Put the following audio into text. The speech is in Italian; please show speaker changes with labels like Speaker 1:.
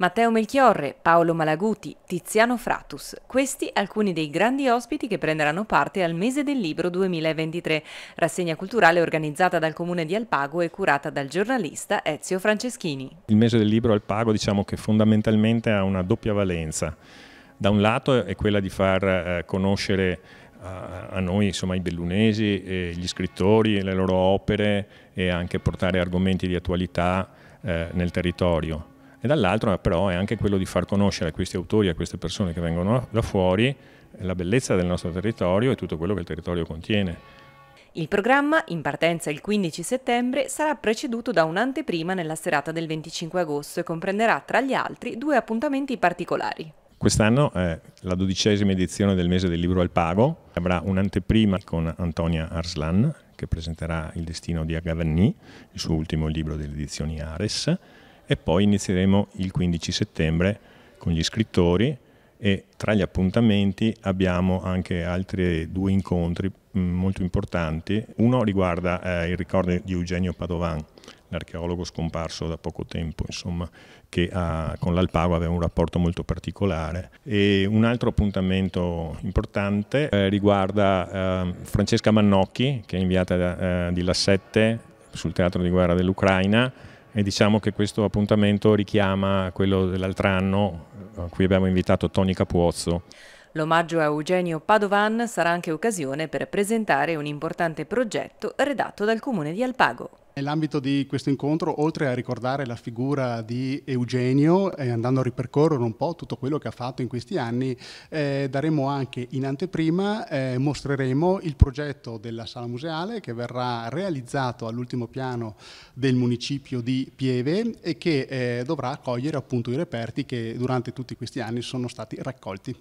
Speaker 1: Matteo Melchiorre, Paolo Malaguti, Tiziano Fratus, questi alcuni dei grandi ospiti che prenderanno parte al Mese del Libro 2023, rassegna culturale organizzata dal Comune di Alpago e curata dal giornalista Ezio Franceschini.
Speaker 2: Il Mese del Libro Alpago diciamo che fondamentalmente ha una doppia valenza. Da un lato è quella di far eh, conoscere a noi insomma, i bellunesi, gli scrittori, le loro opere e anche portare argomenti di attualità eh, nel territorio e dall'altro però è anche quello di far conoscere a questi autori, a queste persone che vengono da fuori, la bellezza del nostro territorio e tutto quello che il territorio contiene.
Speaker 1: Il programma, in partenza il 15 settembre, sarà preceduto da un'anteprima nella serata del 25 agosto e comprenderà tra gli altri due appuntamenti particolari.
Speaker 2: Quest'anno è la dodicesima edizione del mese del libro al pago, avrà un'anteprima con Antonia Arslan che presenterà Il destino di Agavanni, il suo ultimo libro delle edizioni Ares, e poi inizieremo il 15 settembre con gli scrittori e tra gli appuntamenti abbiamo anche altri due incontri mm, molto importanti. Uno riguarda eh, il ricordo di Eugenio Padovan, l'archeologo scomparso da poco tempo, insomma, che ha, con l'Alpago aveva un rapporto molto particolare. E un altro appuntamento importante eh, riguarda eh, Francesca Mannocchi, che è inviata da, eh, di La Sette sul teatro di guerra dell'Ucraina e diciamo che questo appuntamento richiama quello dell'altro anno a cui abbiamo invitato Tony Capuozzo.
Speaker 1: L'omaggio a Eugenio Padovan sarà anche occasione per presentare un importante progetto redatto dal comune di Alpago.
Speaker 3: Nell'ambito di questo incontro, oltre a ricordare la figura di Eugenio e andando a ripercorrere un po' tutto quello che ha fatto in questi anni, eh, daremo anche in anteprima, eh, mostreremo il progetto della sala museale che verrà realizzato all'ultimo piano del municipio di Pieve e che eh, dovrà accogliere appunto i reperti che durante tutti questi anni sono stati raccolti.